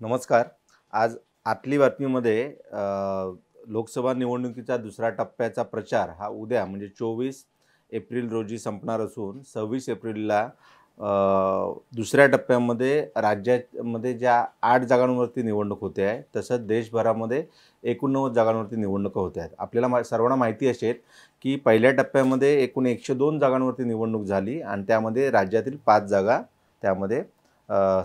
नमस्कार. आज आतली बातमीमध्ये लोकसभा निवडणुकीचा दुसऱ्या टप्प्याचा प्रचार हा उद्या म्हणजे चोवीस एप्रिल रोजी संपणार असून सव्वीस एप्रिलला दुसऱ्या टप्प्यामध्ये राज्यामध्ये ज्या आठ जागांवरती निवडणूक होते आहे तसंच देशभरामध्ये एकोणनव्वद जागांवरती निवडणुका होत आहेत. आपल्याला मा सर्वांना माहिती असेल की पहिल्या टप्प्यामध्ये एकूण एकशे दोन जागांवरती निवडणूक झाली आणि त्यामध्ये राज्यातील पाच जागा त्यामध्ये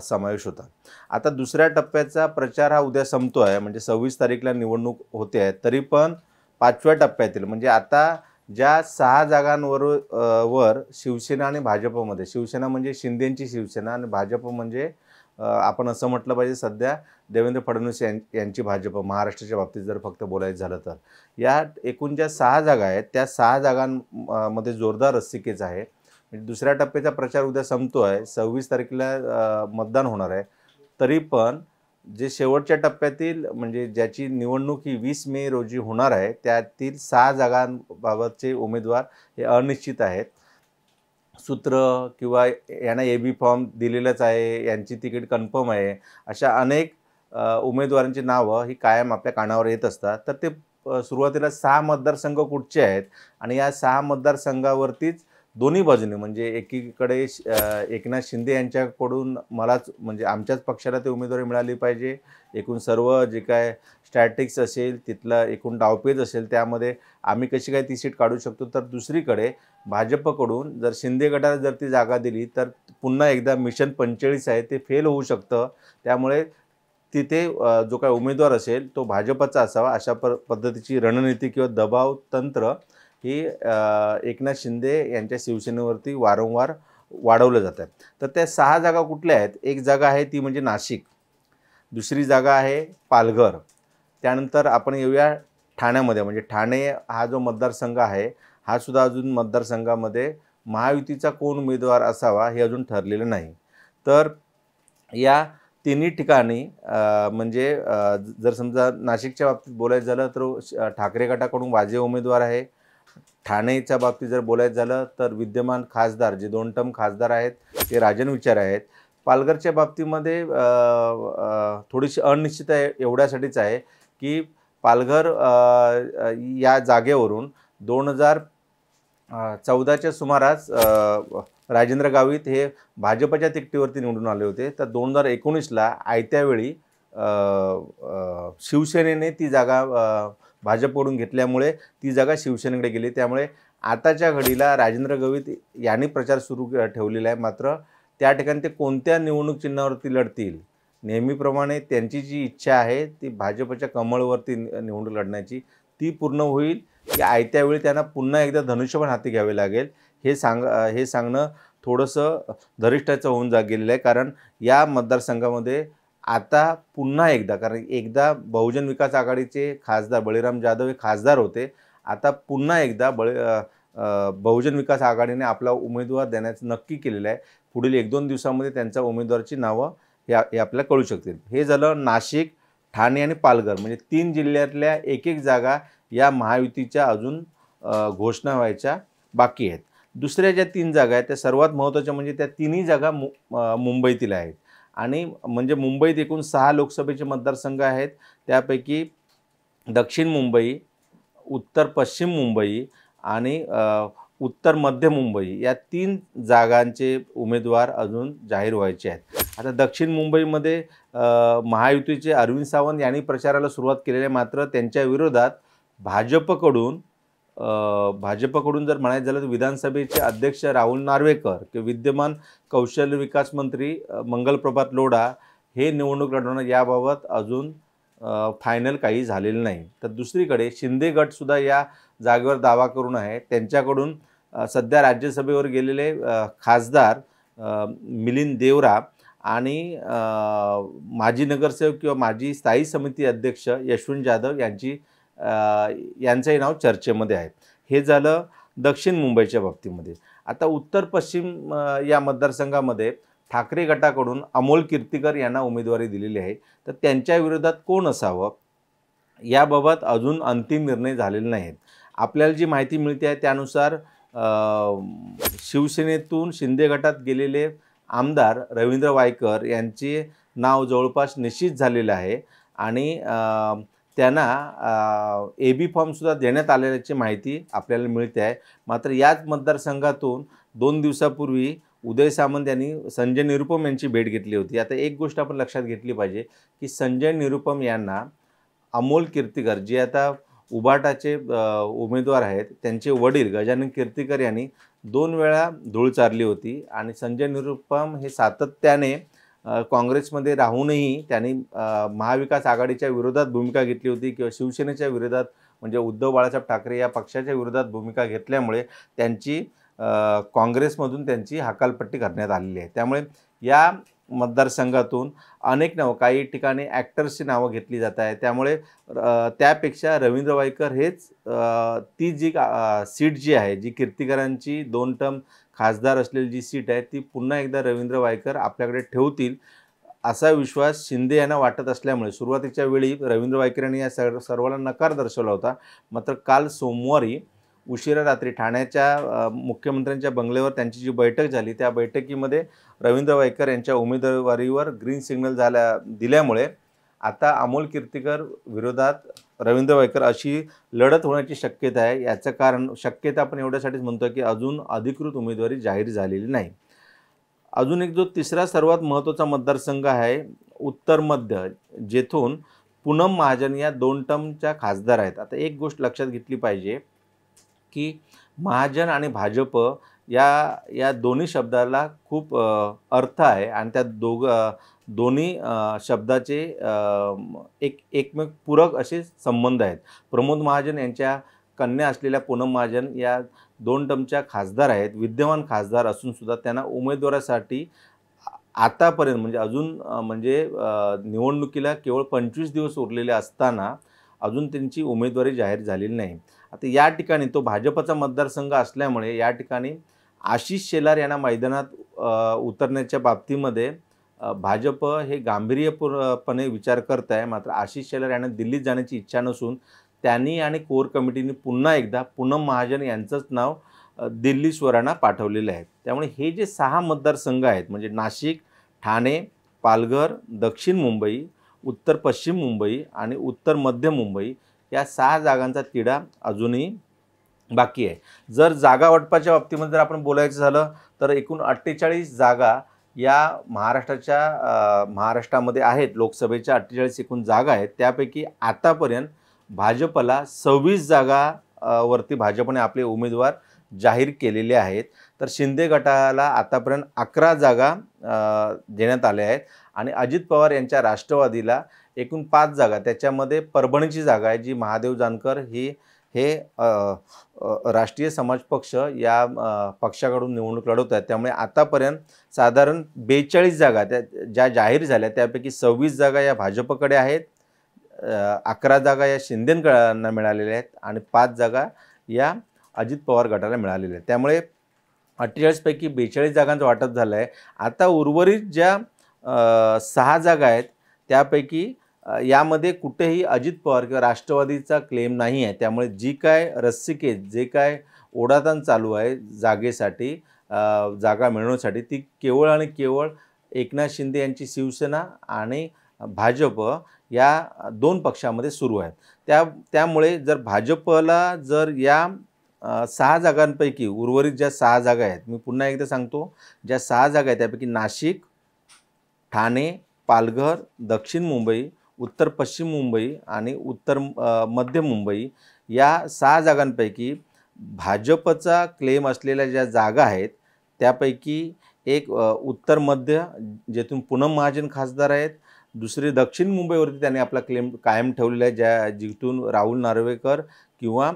समावेश होता. आता दुसऱ्या टप्प्याचा प्रचार हा उद्या संपतो आहे म्हणजे सव्वीस तारीखला निवडणूक होते आहे तरी पण पाचव्या टप्प्यातील म्हणजे आता ज्या सहा जागांवर वर शिवसेना आणि भाजपमध्ये शिवसेना म्हणजे शिंदेंची शिवसेना आणि भाजप म्हणजे आपण असं म्हटलं पाहिजे सध्या देवेंद्र फडणवीस यां यांची भाजप महाराष्ट्राच्या बाबतीत जर फक्त बोलायचं झालं तर. या एकूण ज्या सहा जागा आहेत त्या सहा जागांमध्ये जोरदार रस्सिकेच आहे. म्हणजे दुसऱ्या टप्प्याचा प्रचार उद्या संपतो आहे सव्वीस तारखेला मतदान होणार आहे. तरी पण जे शेवटच्या टप्प्यातील म्हणजे ज्याची निवडणूक ही वीस मे रोजी होणार आहे त्यातील सहा जागांबाबतचे उमेदवार हे अनिश्चित आहेत. सूत्र किंवा यांना ए बी फॉर्म दिलेलंच आहे यांची तिकीट कन्फर्म आहे अशा अनेक उमेदवारांची नावं ही कायम आपल्या कानावर येत असतात. तर ते सुरुवातीला सहा मतदारसंघ कुठचे आहेत? आणि या सहा मतदारसंघावरतीच दोन्ही बाजूने म्हणजे एकीकडे श- एकनाथ शिंदे यांच्याकडून मलाच म्हणजे आमच्याच पक्षाला ते उमेदवारी मिळाली पाहिजे. एकूण सर्व जे काय स्टॅटिक्स असेल तिथलं एकूण डावपेज असेल त्यामध्ये आम्ही कशी काय ती सीट काढू शकतो? तर दुसरीकडे भाजपकडून जर शिंदे गटाला जर ती जागा दिली तर पुन्हा एकदा मिशन पंचेचाळीस आहे ते फेल होऊ शकतं. त्यामुळे तिथे जो काय उमेदवार असेल तो भाजपचा असावा अशा प पद्धतीची रणनीती किंवा दबाव तंत्र ही एकनाथ शिंदे यांच्या शिवसेनेवरती वारंवार वाढवलं जात आहे तर त्या सहा जागा कुठल्या आहेत? एक जागा आहे ती म्हणजे नाशिक. दुसरी जागा आहे पालघर. त्यानंतर आपण येऊया ठाण्यामध्ये. म्हणजे ठाणे हा जो मतदारसंघ आहे हा सुद्धा अजून मतदारसंघामध्ये महायुतीचा कोण उमेदवार असावा हे अजून ठरलेलं नाही. तर या तिन्ही ठिकाणी म्हणजे जर समजा नाशिकच्या बाबतीत बोलायचं झालं तर श- ठाकरे गटाकडून वाजे उमेदवार आहे ठाणेच्या बाबतीत जर बोलायचं झालं तर विद्यमान खासदार जे दोन टर्म खासदार आहेत ते राजन विचार आहेत. पालघरच्या बाबतीमध्ये थोडीशी अनिश्चित एवढ्यासाठीच आहे की पालघर या जागेवरून दोन हजार चौदाच्या सुमारास राजेंद्र गावित हे भाजपच्या तिकटीवरती निवडून आले होते. तर दोन हजार एकोणीसला आयत्यावेळी शिवसेनेने ती जागा भाजपकडून घेतल्यामुळे ती जागा शिवसेनेकडे गेली. त्यामुळे आताच्या घडीला राजेंद्र गवित यांनी प्रचार सुरू ठेवलेला आहे. मात्र त्या ठिकाणी ते कोणत्या निवडणूक चिन्हावरती लढतील नेहमीप्रमाणे त्यांची जी इच्छा आहे ती भाजपच्या कमळवरती नि- निवडणूक लढण्याची ती पूर्ण होईल. की आयत्या वेळी त्यांना पुन्हा एकदा धनुष्यबाण हाती घ्यावे लागेल. हे सांग हे सांगणं थोडंसं धरिष्ठाचं होऊन जा गेलेलं आहे. कारण या मतदारसंघामध्ये आता पुन्हा एकदा कारण एकदा बहुजन विकास आघाडीचे खासदार बळीराम जाधव हे खासदार होते. आता पुन्हा एकदा बळी बहुजन विकास आघाडीने आपला उमेदवार देण्याचं नक्की केलेलं आहे. पुढील एक दोन दिवसामध्ये त्यांच्या उमेदवाराची नावं हे हे आपल्याला कळू शकतील. हे झालं नाशिक ठाणे आणि पालघर. म्हणजे तीन जिल्ह्यातल्या एक एक जागा या महायुतीच्या अजून घोषणा व्हायच्या बाकी आहेत. दुसऱ्या ज्या तीन जागा आहेत त्या सर्वात महत्त्वाच्या म्हणजे त्या तिन्ही जागा मु मुंबईतील आहेत. आणि म्हणजे मुंबईत एकूण सहा लोकसभेचे मतदारसंघ आहेत. त्यापैकी दक्षिण मुंबई उत्तर पश्चिम मुंबई आणि उत्तर मध्य मुंबई या तीन जागांचे उमेदवार अजून जाहीर व्हायचे आहेत. आता दक्षिण मुंबईमध्ये महायुतीचे अरविंद सावंत यांनी प्रचाराला सुरुवात केलेली आहे. मात्र त्यांच्या विरोधात भाजपकडून भाजपकडून जर म्हणायचं झालं तर विधानसभेचे अध्यक्ष राहुल नार्वेकर किंवा विद्यमान कौशल्य विकास मंत्री मंगलप्रभात लोढा हे निवडणूक लढवणं याबाबत अजून फायनल काही झालेलं नाही. तर दुसरीकडे शिंदे गटसुद्धा या जागेवर दावा करून आहे. त्यांच्याकडून सध्या राज्यसभेवर गेलेले खासदार मिलिंद देवरा आणि माजी नगरसेवक किंवा माजी स्थायी समिती अध्यक्ष यशवंत जाधव यांची यांचंही नाव चर्चेमध्ये आहे. हे झालं दक्षिण मुंबईच्या बाबतीमध्ये. आता उत्तर पश्चिम या मतदारसंघामध्ये ठाकरे गटाकडून अमोल कीर्तिकर यांना उमेदवारी दिलेली आहे. तर त्यांच्या विरोधात कोण असावं? याबाबत अजून अंतिम निर्णय झालेले नाहीत. आपल्याला जी माहिती मिळते आहे त्यानुसार शिवसेनेतून शिंदे गटात गेलेले आमदार रवींद्र वायकर यांचे नाव जवळपास निश्चित झालेलं आहे. आणि त्यांना ए बी फॉर्मसुद्धा देण्यात आलेल्याची माहिती आपल्याला मिळते आहे. मात्र याच मतदारसंघातून दोन दिवसापूर्वी उदय सामंत यांनी संजय निरुपम यांची भेट घेतली होती. आता एक गोष्ट आपण लक्षात घेतली पाहिजे की संजय निरुपम यांना अमोल कीर्तिकर जे आता उबाटाचे उमेदवार आहेत त्यांचे वडील गजानन कीर्तिकर यांनी दोन वेळा धूळ चारली होती आणि संजय निरुपम हे सातत्याने काँग्रेसमध्ये राहूनही त्यांनी महाविकास आघाडीच्या विरोधात भूमिका घेतली होती किंवा शिवसेनेच्या विरोधात म्हणजे उद्धव बाळासाहेब ठाकरे या पक्षाच्या विरोधात भूमिका घेतल्यामुळे त्यांची काँग्रेसमधून त्यांची हकालपट्टी करण्यात आलेली आहे. त्यामुळे या मतदारसंघातून अनेक नावं काही ठिकाणी ॲक्टर्सची नावं घेतली जात आहे त्यामुळे त्यापेक्षा रवींद्र वायकर हेच ती जी सीट जी आहे जी कीर्तिकरांची दोन टर्म खासदार असलेली जी सीट आहे ती पुन्हा एकदा रवींद्र वायकर आपल्याकडे ठेवतील असा विश्वास शिंदे यांना वाटत असल्यामुळे सुरुवातीच्या वेळी रवींद्र वायकर यांनी या सर्व सर्वांना नकार दर्शवला होता. मात्र काल सोमवारी उशिरा रात्री ठाण्याच्या मुख्यमंत्र्यांच्या बंगल्यावर त्यांची जी बैठक झाली त्या बैठकीमध्ये रवींद्र वायकर यांच्या उमेदवारीवर ग्रीन सिग्नल झाल्या दिल्यामुळे आता अमोल कीर्तिकर विरोधात रवींद्र वायकर अशी लढत होण्याची शक्यता आहे. याचं कारण शक्यता आपण एवढ्यासाठीच म्हणतो की अजून अधिकृत उमेदवारी जाहीर झालेली नाही. अजून एक जो तिसरा सर्वात महत्त्वाचा मतदारसंघ आहे उत्तर मध्य जेथून पूनम महाजन या दोन टर्मच्या खासदार आहेत. आता एक गोष्ट लक्षात घेतली पाहिजे की महाजन आणि भाजप या या दोन्ही शब्दाला खूप अर्थ आहे आणि त्या दोघं दोन्ही शब्दाचे एक एकमेक पूरक असे संबंध आहेत. प्रमोद महाजन यांच्या कन्या असलेल्या पूनम महाजन या दोन टमच्या खासदार आहेत. विद्यमान खासदार असूनसुद्धा त्यांना उमेदवारासाठी आतापर्यंत म्हणजे अजून म्हणजे निवडणुकीला केवळ पंचवीस दिवस उरलेले असताना अजून त्यांची उमेदवारी जाहीर झालेली नाही. आता या ठिकाणी तो भाजपचा मतदारसंघ असल्यामुळे या ठिकाणी आशिष शेलार यांना मैदानात उतरण्याच्या बाबतीमध्ये भाजप हे गांभीर्यपूर्णपणे विचार करत आहे मात्र आशिष शेलार यांना दिल्लीत जाण्याची इच्छा नसून त्यांनी आणि कोर कमिटीने पुन्हा एकदा पूनम महाजन यांचंच नाव दिल्ली स्वरांना पाठवलेलं आहे. त्यामुळे हे जे सहा मतदारसंघ आहेत म्हणजे नाशिक ठाणे पालघर दक्षिण मुंबई उत्तर पश्चिम मुंबई आणि उत्तर मध्य मुंबई या सहा जागांचा तिढा अजूनही बाकी आहे. जर जागा वाटपाच्या बाबतीमध्ये जर आपण बोलायचं झालं तर एकूण अठ्ठेचाळीस जागा या महाराष्ट्राच्या महाराष्ट्रामध्ये आहेत लोकसभेच्या अठ्ठेचाळीस एकूण जागा आहेत त्यापैकी आतापर्यंत भाजपला सव्वीस जागा वरती भाजपने आपले उमेदवार जाहीर केलेले आहेत. तर शिंदे गटाला आतापर्यंत अकरा जागा देण्यात आल्या आहेत आणि अजित पवार यांच्या राष्ट्रवादीला एकूण पाच जागा त्याच्यामध्ये परभणीची जागा आहे जी महादेव जानकर ही हे राष्ट्रीय समाज पक्ष या पक्षाकडून निवडणूक लढवत आहेत. त्यामुळे आतापर्यंत साधारण बेचाळीस जागा त्या ज्या जाहीर झाल्या त्यापैकी सव्वीस जागा या भाजपकडे आहेत. अकरा जागा या शिंदेंना मिळालेल्या आहेत आणि पाच जागा या अजित पवार गटाला मिळालेल्या आहेत. त्यामुळे अठ्ठेचाळीसपैकी बेचाळीस जागांचं वाटप झालं आहे आता उर्वरित ज्या सहा जागा आहेत त्यापैकी यामध्ये कुठेही अजित पवार किंवा राष्ट्रवादीचा क्लेम नाही आहे. त्यामुळे जी काय रस्सिकेत जे काय ओढाताण चालू आहे जागेसाठी जागा मिळवण्यासाठी ती केवळ आणि केवळ एकनाथ शिंदे यांची शिवसेना आणि भाजप या दोन पक्षामध्ये सुरू आहेत. त्या त्यामुळे जर भाजपला जर या सहा जागांपैकी उर्वरित ज्या सहा जागा आहेत मी पुन्हा एकदा सांगतो ज्या सहा जागा आहेत त्यापैकी नाशिक ठाणे पालघर दक्षिण मुंबई उत्तर पश्चिम मुंबई आणि उत्तर मध्य मुंबई या सहा जागांपैकी भाजपचा क्लेम असलेल्या ज्या जागा आहेत त्यापैकी एक उत्तर मध्य जेथून पूनम महाजन खासदार आहेत. दुसरी दक्षिण मुंबईवरती त्यांनी आपला क्लेम कायम ठेवलेला आहे ज्या जिथून राहुल नार्वेकर किंवा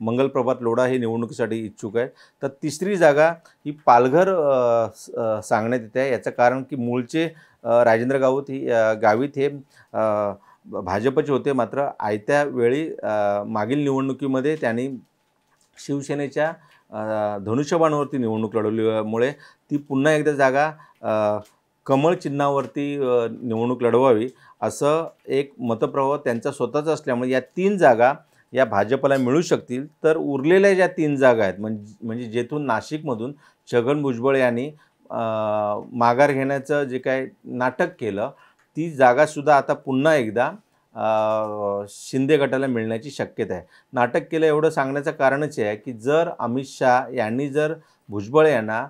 मंगलप्रभात लोढा हे निवडणुकीसाठी इच्छुक आहेत. तर तिसरी जागा ही पालघर सांगण्यात येते आहे. याचं कारण की मूळचे राजेंद्र गाऊत ही गावित हे भाजपचे होते मात्र आयत्या वेळी मागील निवडणुकीमध्ये त्यांनी शिवसेनेच्या धनुष्यबाणावरती निवडणूक लढवल्यामुळे ती पुन्हा एकदा जागा कमळ चिन्हावरती निवडणूक लढवावी असं एक मतप्रवाह त्यांचा स्वतःचा असल्यामुळे या तीन जागा या भाजपला मिळू शकतील. तर उरलेल्या ज्या तीन जागा आहेत म्हणजे म्हणजे जेथून नाशिकमधून छगन भुजबळ यांनी माघार घेण्याचं जे काय नाटक केलं ती जागासुद्धा आता पुन्हा एकदा शिंदे गटाला मिळण्याची शक्यता आहे. नाटक केलं एवढं सांगण्याचं कारणच आहे की जर अमित शहा यांनी जर भुजबळ यांना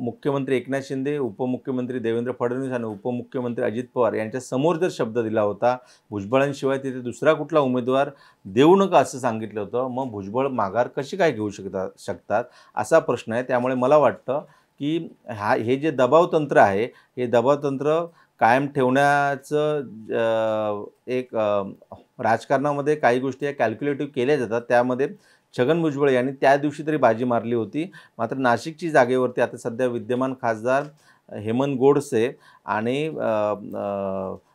मुख्यमंत्री एकनाथ शिंदे उपमुख्यमंत्री देवेंद्र फडणवीस आणि उपमुख्यमंत्री अजित पवार यांच्या समोर जर शब्द दिला होता भुजबळांशिवाय तिथे दुसरा कुठला उमेदवार देऊ नका असं सांगितलं होतं मग भुजबळ माघार कशी काय घेऊ शकतात शकतात असा प्रश्न आहे. त्यामुळे मला वाटतं की हा हे जे दबाव तंत्र आहे हे दबाव तंत्र कायम ठेवण्याचं एक राजकारणामध्ये काही गोष्टी कॅल्क्युलेटिव्ह केल्या जातात. त्यामध्ये छगन भुजबळ यांनी त्या दिवशी तरी बाजी मारली होती. मात्र नाशिकची जागेवरती आता सध्या विद्यमान खासदार हेमंत गोडसे आणि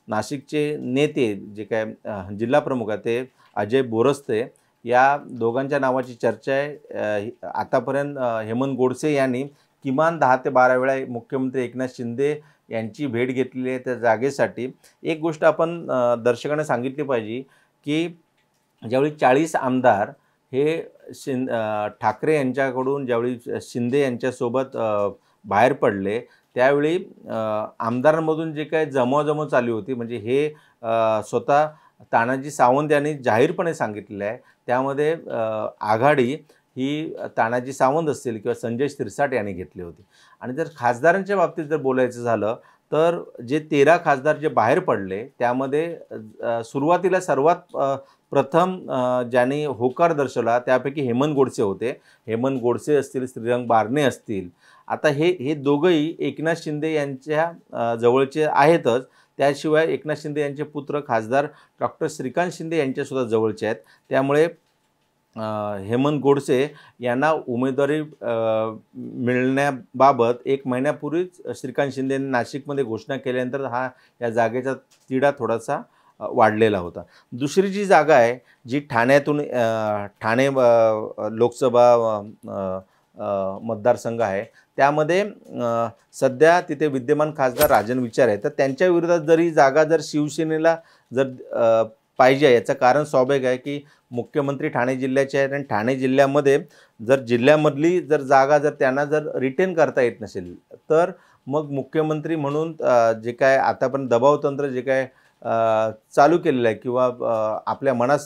नाशिकचे नेते जे काय जिल्हाप्रमुख जिल्हा प्रमुख आहेत ते अजय बोरस्ते या दोघांच्या नावाची चर्चा आहे. आतापर्यंत हेमंत गोडसे यांनी किमान दहा ते बारा वेळा मुख्यमंत्री एकनाथ शिंदे यांची भेट घेतलेली आहे त्या जागेसाठी. एक गोष्ट आपण दर्शकांना सांगितली पाहिजे की ज्यावेळी चाळीस आमदार हे शिं ठाकरे यांच्याकडून ज्यावेळी शिंदे यांच्यासोबत बाहेर पडले त्यावेळी आमदारांमधून जे काही जमवाजमव चालू होती म्हणजे हे स्वतः तानाजी सावंत यांनी जाहीरपणे सांगितलेलं आहे. त्यामध्ये आघाडी ही तानाजी सावंत असतील किंवा संजय शिरसाट यांनी घेतली होती. आणि जर खासदारांच्या बाबतीत जर बोलायचं झालं तर जे तेरा खासदार जे बाहेर पडले त्यामध्ये सुरुवातीला सर्वात प्रथम ज्यांनी होकार दर्शवला त्यापैकी हेमंत गोडसे होते. हेमंत गोडसे असतील श्रीरंग बारणे असतील. आता हे हे दोघंही एकनाथ शिंदे यांच्या जवळचे आहेतच. त्याशिवाय एकनाथ शिंदे यांचे पुत्र खासदार डॉक्टर श्रीकांत शिंदे यांच्यासुद्धा जवळचे आहेत. त्यामुळे हेमंत गोडसे यांना उमेदवारी मिळण्याबाबत एक महिन्यापूर्वीच श्रीकांत शिंदे यांनी नाशिकमध्ये घोषणा केल्यानंतर हा या जागेचा तिढा थोडासा वाढलेला होता. दुसरी जी जागा आहे जी ठाण्यातून ठाणे लोकसभा मतदारसंघ आहे त्यामध्ये सध्या तिथे विद्यमान खासदार राजन विचार आहे. तर त्यांच्या विरोधात जरी जागा जर शिवसेनेला जर पाहिजे याचं कारण स्वाभाविक आहे की मुख्यमंत्री ठाणे जिल्ह्याचे आहेत आणि ठाणे जिल्ह्यामध्ये जर जिल्ह्यामधली जर जागा जर त्यांना जर रिटेन करता येत नसेल तर मग मुख्यमंत्री म्हणून जे काय आतापर्यंत दबावतंत्र जे काय चालू केलेलं आहे किंवा आपल्या मनास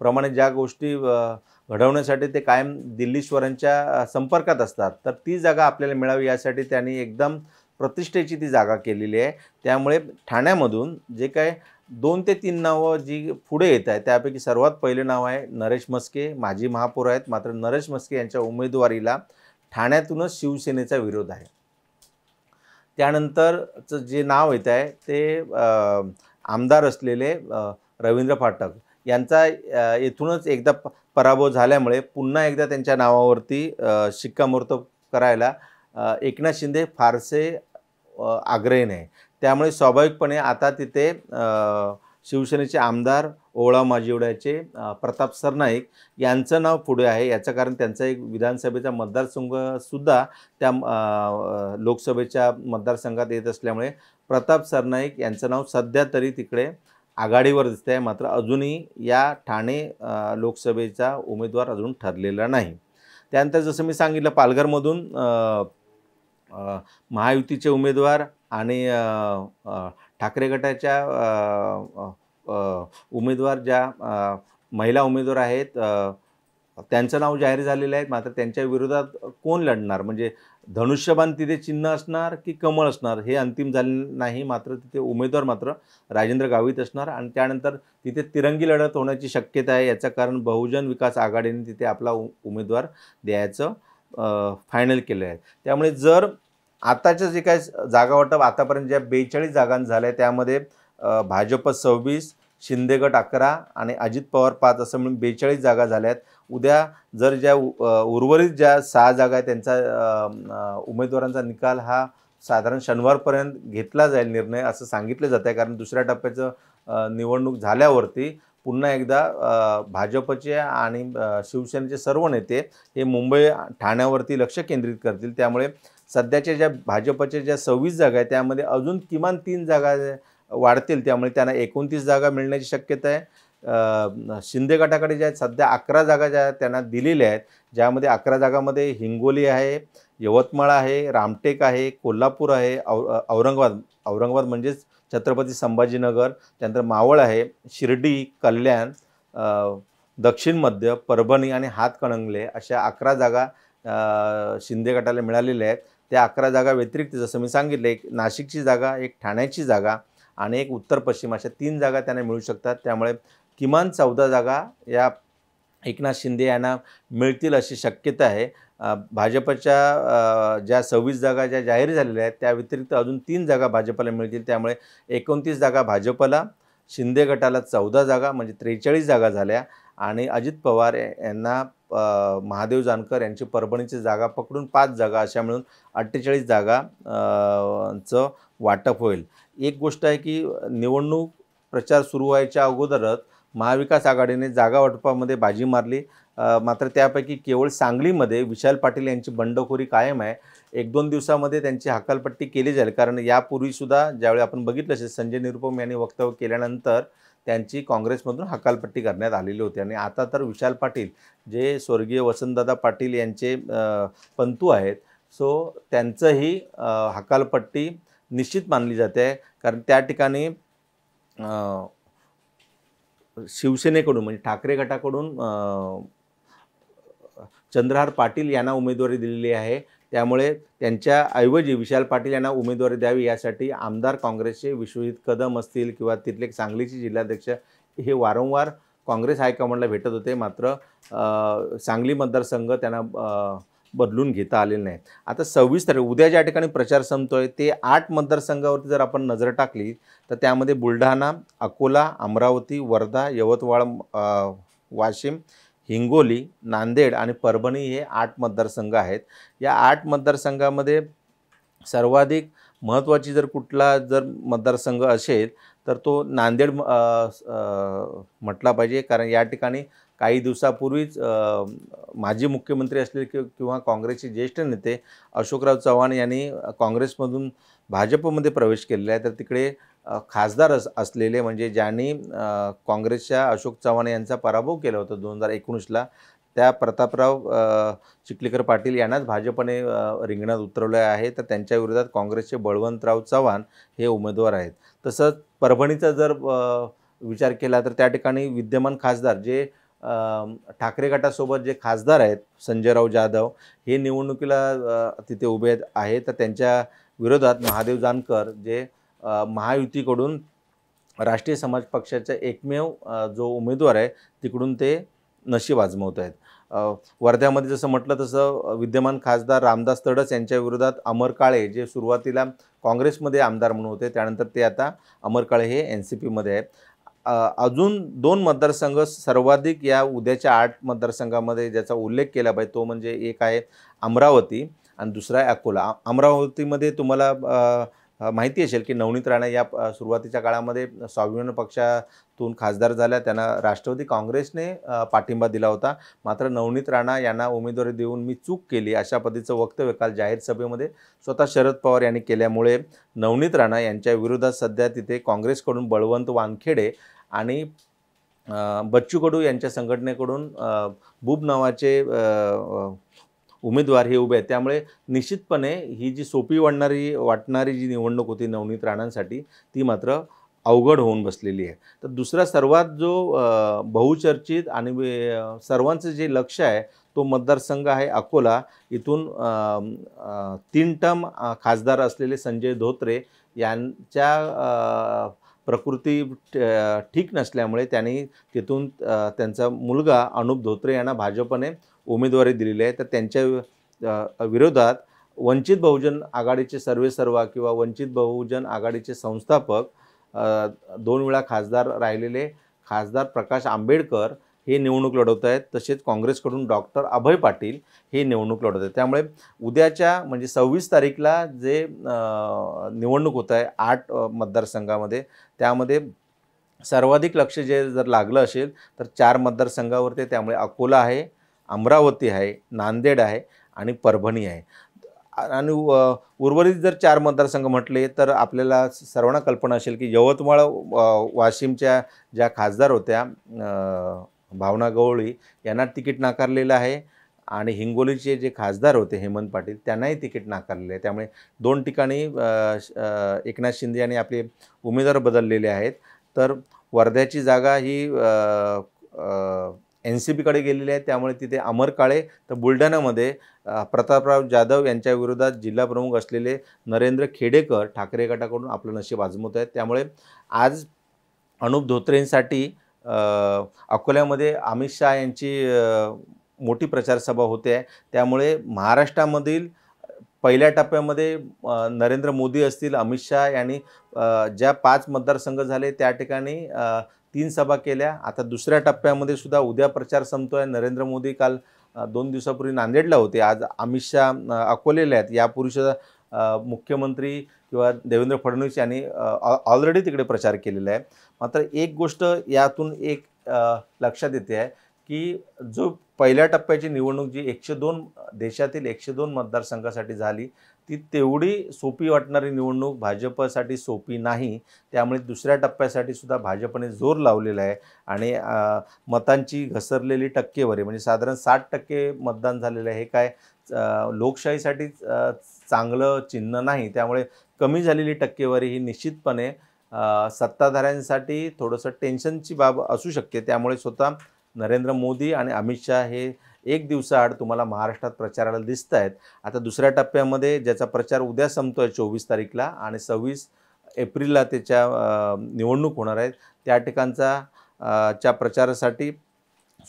प्रमाणे ज्या गोष्टी घडवण्यासाठी ते कायम दिल्लीश्वरांच्या संपर्कात असतात तर ती जागा आपल्याला मिळावी यासाठी त्यांनी एकदम प्रतिष्ठेची ती जागा केलेली आहे. त्यामुळे ठाण्यामधून जे काय दोन ते तीन नावं जी पुढे येत आहे त्यापैकी सर्वात पहिले नाव आहे नरेश मस्के माजी महापौर आहेत मात्र नरेश मस्के यांच्या उमेदवारीला ठाण्यातूनच शिवसेनेचा विरोध आहे. त्यानंतरचं जे नाव येत आहे ते आमदार असलेले रवींद्र फाटक यांचा येथूनच एकदा प पराभव झाल्यामुळे पुन्हा एकदा त्यांच्या नावावरती शिक्कामोर्तब करायला एकनाथ शिंदे फारसे आग्रही नाही. त्यामुळे स्वाभाविकपणे आता तिथे शिवसेनेचे आमदार ओळा माजिवड्याचे प्रताप सरनाईक यांचं नाव पुढे आहे. याचं कारण त्यांचा एक विधानसभेचा मतदारसंघसुद्धा त्या लोकसभेच्या मतदारसंघात येत असल्यामुळे प्रताप सरनाईक यांचं नाव सध्या तरी तिकडे आघाडीवर दिसतं आहे मात्र अजूनही या ठाणे लोकसभेचा उमेदवार अजून ठरलेला नाही. त्यानंतर जसं मी सांगितलं पालघरमधून महायुतीचे उमेदवार आणि ठाकरे गटाच्या उमेदवार ज्या महिला उमेदवार आहेत त्यांचं नाव जाहीर झालेलं आहे. मात्र त्यांच्या विरोधात कोण लढणार? म्हणजे धनुष्यबाण तिथे चिन्ह असणार की कमळ असणार? हे अंतिम झाले नाही. मात्र तिथे उमेदवार मात्र राजेंद्र गावित असणार आणि त्यानंतर तिथे तिरंगी लढत होण्याची शक्यता आहे. याचं कारण बहुजन विकास आघाडीने तिथे आपला उ उमेदवार द्यायचं फायनल केलं आहे. त्यामुळे जर आत्ताच्या जे काय जागा वाटप आतापर्यंत ज्या बेचाळीस जागांत झाल्या त्यामध्ये भाजप सव्वीस शिंदे गट अकरा आणि अजित पवार पाच असं म्हणून बेचाळीस जागा झाल्या आहेत. उद्या जर ज्या उर्वरित ज्या सहा जागा आहेत त्यांचा उमेदवारांचा निकाल हा साधारण शनिवारपर्यंत घेतला जाईल निर्णय असं सांगितलं जातं आहे कारण दुसऱ्या टप्प्याचं निवडणूक झाल्यावरती पुन्हा एकदा भाजपचे आणि शिवसेनेचे सर्व नेते हे मुंबई ठाण्यावरती लक्ष केंद्रित करतील. त्यामुळे सध्याच्या ज्या भाजपच्या ज्या सव्वीस जागा आहेत त्यामध्ये अजून किमान तीन जागा वाढतील. त्यामुळे त्यांना एकोणतीस जागा मिळण्याची शक्यता आहे. शिंदे गटाकडे ज्या आहेत सध्या अकरा जागा ज्या त्यांना दिलेल्या आहेत ज्यामध्ये अकरा जागामध्ये हिंगोली आहे यवतमाळ आहे रामटेक आहे कोल्हापूर आहे औ औरंगाबाद औरंगाबाद म्हणजेच छत्रपती संभाजीनगर त्यानंतर मावळ आहे शिर्डी कल्याण दक्षिण मध्य परभणी आणि हातकणंगले अशा अकरा जागा शिंदे गटाला मिळालेल्या आहेत. त्या अकरा जागा व्यतिरिक्त जसं मी सांगितलं एक नाशिकची जागा एक ठाण्याची जागा आणि एक उत्तर पश्चिम अशा तीन जागा त्यांना मिळू शकतात. त्यामुळे किमान चौदा जागा या एकनाथ शिंदे यांना मिळतील अशी शक्यता आहे. भाजपच्या ज्या सव्वीस जागा ज्या जाहीर झालेल्या आहेत त्या व्यतिरिक्त अजून तीन जागा भाजपला मिळतील. त्यामुळे एकोणतीस जागा भाजपला शिंदे गटाला चौदा जागा म्हणजे त्रेचाळीस जागा झाल्या आणि अजित पवार यांना महादेव जानकर यांची परभणीची जागा पकडून पाच जागा अशा मिळून अठ्ठेचाळीस जागा चं वाटप होईल. एक गोष्ट आहे की निवडणूक प्रचार सुरू व्हायच्या अगोदरच महाविकास आघाडीने जागा वाटपामध्ये बाजी मारली. मात्र त्यापैकी केवळ सांगलीमध्ये विशाल पाटील यांची बंडखोरी कायम आहे. एक दोन दिवसामध्ये त्यांची हकालपट्टी केली जाईल. कारण यापूर्वीसुद्धा ज्यावेळी आपण बघितलं असेल संजय निरुपम यांनी वक्तव्य केल्यानंतर त्यांची काँग्रेसमधून हकालपट्टी करण्यात आलेली होती. आणि आता तर विशाल पाटील जे स्वर्गीय वसंतदादा पाटील यांचे पंतू आहेत सो त्यांचंही हकालपट्टी निश्चित मानली जाते. कारण त्या ठिकाणी शिवसेनेकडून म्हणजे ठाकरे गटाकडून चंद्रहार पाटील यांना उमेदवारी दिलेली आहे. त्यामुळे त्यांच्याऐवजी विशाल पाटील यांना उमेदवारी द्यावी यासाठी आमदार काँग्रेसचे विश्वजित कदम असतील किंवा तिथले सांगलीचे जिल्हाध्यक्ष हे वारंवार काँग्रेस हायकमांडला भेटत होते. मात्र सांगली मतदारसंघ त्यांना बदलून घेता आलेले नाही आता सव्वीस तारीख उद्या ज्या ठिकाणी प्रचार संपतो आहे ते आठ मतदारसंघावरती जर आपण नजर टाकली तर त्यामध्ये बुलढाणा अकोला अमरावती वर्धा यवतमाळ वाशिम हिंगोली नांदेड आणि परभणी हे आठ मतदारसंघ आहेत. या आठ मतदारसंघामध्ये सर्वाधिक महत्त्वाची जर कुठला जर मतदारसंघ असेल तर तो नांदेड म्हटला पाहिजे. कारण या ठिकाणी काही दिवसापूर्वीच माजी मुख्यमंत्री असलेले कि किंवा काँग्रेसचे ज्येष्ठ नेते अशोकराव चव्हाण यांनी काँग्रेसमधून भाजपमध्ये प्रवेश केलेला आहे. तर तिकडे खासदार अस असलेले म्हणजे ज्यांनी काँग्रेसच्या अशोक चव्हाण यांचा पराभव केला होता दोन हजार एकोणीसला त्या प्रतापराव चिखलीकर पाटील यांनाच भाजपने रिंगणात उतरवले आहे. तर त्यांच्या विरोधात काँग्रेसचे बळवंतराव चव्हाण हे उमेदवार आहेत. तसंच परभणीचा जर विचार केला तर त्या ठिकाणी विद्यमान खासदार जे ठाकरे गटासोबत जे खासदार आहेत संजयराव जाधव हे निवडणुकीला तिथे उभे आहेत. तर त्यांच्या विरोधात महादेव जानकर जे महायुतीकडून राष्ट्रीय समाज पक्षाचा एकमेव जो उमेदवार आहे तिकडून ते नशीब आजमवत आहेत. वर्ध्यामध्ये जसं म्हटलं तसं विद्यमान खासदार रामदास तडस यांच्या विरोधात अमर काळे जे सुरुवातीला काँग्रेसमध्ये आमदार म्हणून होते त्यानंतर ते आता अमर काळे हे एन सी पीमध्ये आहे अजून दोन मतदारसंघ सर्वाधिक या उद्याच्या आठ मतदारसंघामध्ये ज्याचा उल्लेख केला पाहिजे तो म्हणजे एक आहे अमरावती आणि दुसरा आहे अकोला. अमरावतीमध्ये तुम्हाला माहिती असेल की नवनीत राणा या सुरुवातीच्या काळामध्ये स्वाभिमान पक्षातून खासदार झाल्या. त्यांना राष्ट्रवादी काँग्रेसने पाठिंबा दिला होता. मात्र नवनीत राणा यांना उमेदवारी देऊन मी चूक केली अशा पद्धतीचं वक्तव्य काल जाहीर सभेमध्ये स्वतः शरद पवार यांनी केल्यामुळे नवनीत राणा यांच्या विरोधात सध्या तिथे काँग्रेसकडून बळवंत वानखेडे आणि बच्चू कडू यांच्या संघटनेकडून बुब नावाचे उमेदवार हे उभे आहेत. त्यामुळे निश्चितपणे ही जी सोपी वाढणारी वाटणारी जी निवडणूक होती नवनीत राणांसाठी ती मात्र अवघड होऊन बसलेली आहे. तर दुसरा सर्वात जो बहुचर्चित आणि सर्वांचं जे लक्ष आहे तो मतदारसंघ आहे अकोला. इथून तीन टर्म खासदार असलेले संजय धोत्रे यांच्या प्रकृती ठीक नसल्यामुळे त्यांनी तिथून त्यांचा मुलगा अनुप धोत्रे यांना भाजपने उमेदवारी दिलेली आहे. तर त्यांच्या विरोधात वंचित बहुजन आघाडीचे सर्वेसर्वा किंवा वंचित बहुजन आघाडीचे संस्थापक दोन वेळा खासदार राहिलेले खासदार प्रकाश आंबेडकर हे निवडणूक लढवत आहेत. तसेच काँग्रेसकडून डॉक्टर अभय पाटील हे निवडणूक लढवत आहेत. त्यामुळे उद्याच्या म्हणजे सव्वीस तारीखला जे निवडणूक होत आहे आठ मतदारसंघामध्ये त्यामध्ये सर्वाधिक लक्ष जे जर लागलं असेल तर चार मतदारसंघावरती त्यामुळे अकोला आहे अमरावती आहे नांदेड आहे आणि परभणी आहे. आणि उर्वरित जर चार मतदारसंघ म्हटले तर आपल्याला सर्वांना कल्पना असेल की यवतमाळ वाशिमच्या ज्या खासदार होत्या भावना गवळी यांना तिकीट नाकारलेलं आहे. आणि हिंगोलीचे जे खासदार होते हेमंत पाटील त्यांनाही तिकीट नाकारलेलं आहे. त्यामुळे दोन ठिकाणी एकनाथ शिंदे यांनी आपले उमेदवार बदललेले आहेत. तर वर्ध्याची जागा ही एन सी बीकडे गेलेली आहे. त्यामुळे तिथे अमर काळे तर बुलढाण्यामध्ये प्रतापराव जाधव यांच्या विरोधात जिल्हाप्रमुख असलेले नरेंद्र खेडेकर ठाकरे गटाकडून आपलं नशीब आजमवत आहेत. त्यामुळे आज अनुप धोत्रेंसाठी अकोल्यामध्ये अमित शहा यांची मोठी प्रचारसभा होते. आहे त्यामुळे महाराष्ट्रामधील पहिल्या टप्प्यामध्ये नरेंद्र मोदी असतील अमित शहा यांनी ज्या पाच मतदारसंघ झाले त्या ठिकाणी तीन सभा केल्या. आता दुसऱ्या टप्प्यामध्ये सुद्धा उद्या प्रचार संपतो आहे नरेंद्र मोदी काल दोन दिवसापूर्वी नांदेडला होते. आज अमित शहा अकोलेला आहेत. यापूर्वीसुद्धा मुख्यमंत्री किंवा देवेंद्र फडणवीस यांनी ऑलरेडी तिकडे प्रचार केलेला आहे. मात्र एक गोष्ट यातून एक लक्षात येते आहे की जो पहिल्या टप्प्याची निवडणूक जी एकशे दोन देशातील एकशे दोन मतदारसंघासाठी झाली ती तेवढी सोपी वाटणारी निवडणूक भाजपसाठी सोपी नाही. त्यामुळे दुसऱ्या टप्प्यासाठी सुद्धा भाजपने जोर लावलेला आहे आणि मतांची घसरलेली टक्केवारी म्हणजे साधारण साठ टक्के मतदान झालेलं आहे. हे काय लोकशाहीसाठी चांगलं चिन्ह नाही. त्यामुळे कमी झालेली टक्केवारी ही निश्चितपणे सत्ताधाऱ्यांसाठी थोडंसं टेन्शनची बाब असू शकते. त्यामुळे स्वतः नरेंद्र मोदी आणि अमित शहा हे एक दिवसाआड तुम्हाला महाराष्ट्रात प्रचाराला दिसत आहेत आता दुसऱ्या टप्प्यामध्ये ज्याचा प्रचार उद्या संपतो आहे चोवीस तारीखला आणि सव्वीस एप्रिलला त्याच्या निवडणूक होणार आहेत त्या ठिकाणचा च्या प्रचारासाठी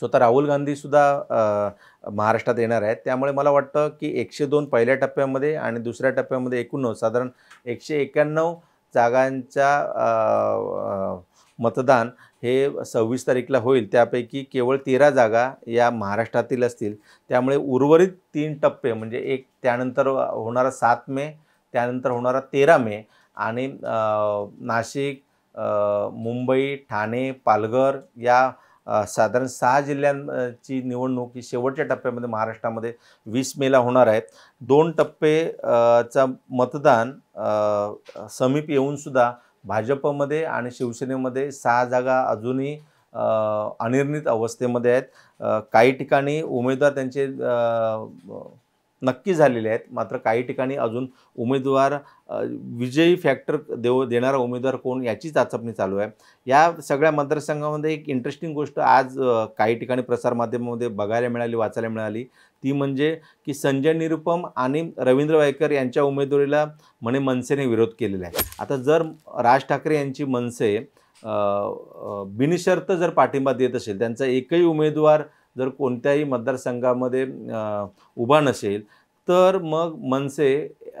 स्वतः राहुल गांधीसुद्धा महाराष्ट्रात येणार आहेत. त्यामुळे मला वाटतं की एकशे दोन पहिल्या टप्प्यामध्ये आणि दुसऱ्या टप्प्यामध्ये एकूण साधारण एकशे एक्याण्णव जागांच्या मतदान हे सव्वीस तारीखला होईल. त्यापैकी केवळ तेरा जागा या महाराष्ट्रातील असतील. त्यामुळे उर्वरित तीन टप्पे म्हणजे एक त्यानंतर होणारा सात मे त्यानंतर होणारा तेरा मे आणि नाशिक मुंबई ठाणे पालघर या साधारण सहा जिल्ह्यांची निवडणूक ही शेवटच्या टप्प्यामध्ये महाराष्ट्रामध्ये वीस मेला होणार आहेत. दोन टप्पे चा मतदान समीप येऊनसुद्धा भाजपमध्ये आणि शिवसेनेमध्ये सहा जागा अजूनही अनिर्णित अवस्थेमध्ये आहेत. काही ठिकाणी उमेदवार त्यांचे नक्की झालेले आहेत. मात्र काही ठिकाणी अजून उमेदवार विजयी फॅक्टर देव देणारा उमेदवार कोण याची चाचपणी चालू आहे. या सगळ्या मतदारसंघामध्ये एक इंटरेस्टिंग गोष्ट आज काही ठिकाणी प्रसारमाध्यमामध्ये बघायला मिळाली वाचायला मिळाली. ती म्हणजे की संजय निरुपम आणि रवींद्र वायकर यांच्या उमेदवारीला म्हणे मनसेने विरोध केलेला आहे. आता जर राज ठाकरे यांची मनसे बिनशर्त जर पाठिंबा देत असेल त्यांचा एकही उमेदवार जर कोणत्याही मतदारसंघामध्ये उभा नसेल तर मग मनसे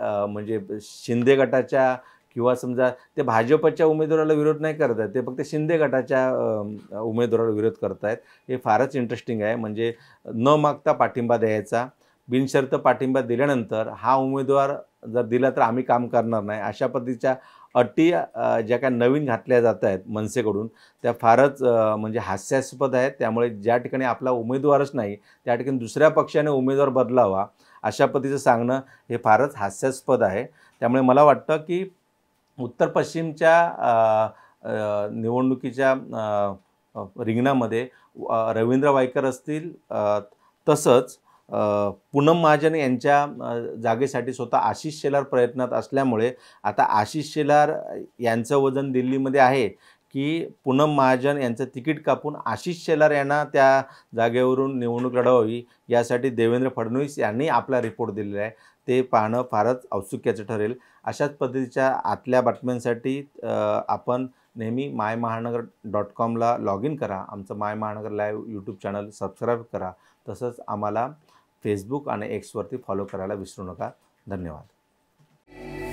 म्हणजे शिंदे गटाच्या किंवा समजा ते भाजपच्या उमेदवाराला विरोध नाही करत आहेत ते फक्त शिंदे गटाच्या उमेदवाराला विरोध करत आहेत. हे फारच इंटरेस्टिंग आहे. म्हणजे न मागता पाठिंबा द्यायचा बिनशर्त पाठिंबा दिल्यानंतर हा उमेदवार जर दिला तर आम्ही काम करणार नाही. अशा पद्धतीच्या अटी ज्या काय नवीन घातल्या जात आहेत मनसेकडून त्या फारच म्हणजे हास्यास्पद आहेत. त्यामुळे ज्या ठिकाणी आपला उमेदवारच नाही त्या ठिकाणी दुसऱ्या पक्षाने उमेदवार बदलावा अशा पद्धतीचं सांगणं हे फारच हास्यास्पद आहे. त्यामुळे मला वाटतं की उत्तर पश्चिमच्या निवडणुकीच्या रिंगणामध्ये रवींद्र वायकर असतील तसंच पूनम महाजन यांच्या जागेसाठी स्वतः आशिष शेलार प्रयत्नात असल्यामुळे आता आशिष शेलार यांचं वजन दिल्लीमध्ये आहे. की पूनम महाजन यांचं तिकीट कापून आशिष शेलार यांना त्या जागेवरून निवडणूक लढवावी यासाठी देवेंद्र फडणवीस यांनी आपला रिपोर्ट दिलेला आहे. ते पाहणं फारच औत्सुक्याचं ठरेल. अशाच पद्धतीच्या आतल्या बातम्यांसाठी आपण नेहमी माय महानगर डॉट कॉमला लॉग इन करा. आमचं माय महानगर लाईव्ह यूट्यूब चॅनल सबस्क्राईब करा. तसंच आम्हाला फेसबुक आणि एक्सवरती फॉलो करायला विसरू नका. धन्यवाद.